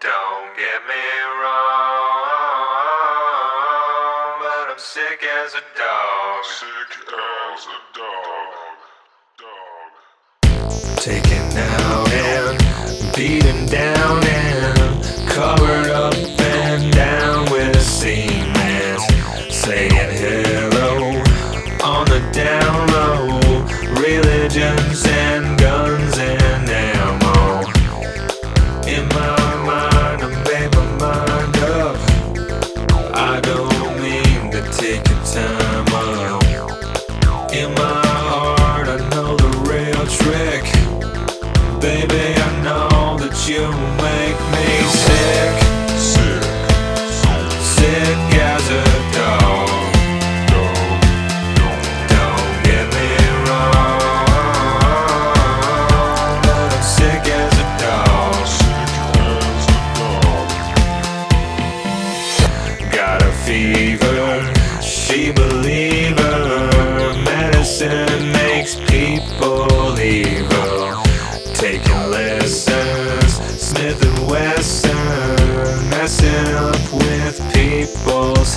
Don't get me wrong, but I'm sick as a dog. Sick as a dog. Dog. Taken out and beaten down and covered up and down with a cement. Saying hello Baby, I know that you make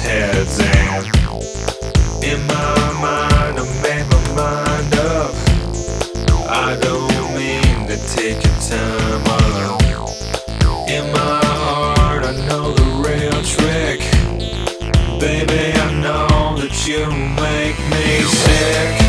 heads. And in my mind, I made my mind up. I don't mean to take your time up. In my heart, I know the real trick. Baby, I know that you make me sick. Sick.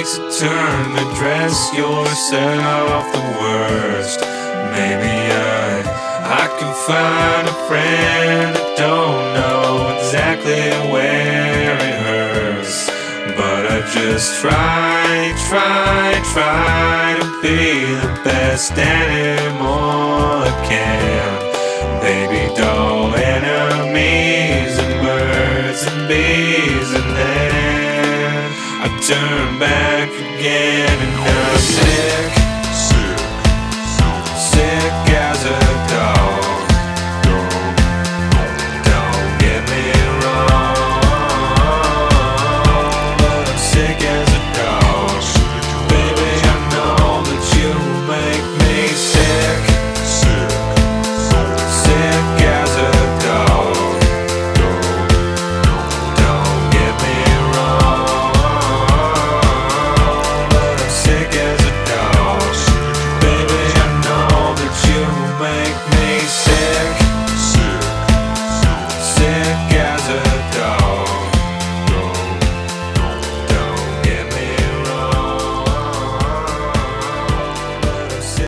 Takes a turn to dress yourself the worst, maybe I I can find a friend that don't know exactly where it hurts. But I just try, try, try to be the best animal I can. Baby doll enemies and birds and bees and turn back again and I'm sick,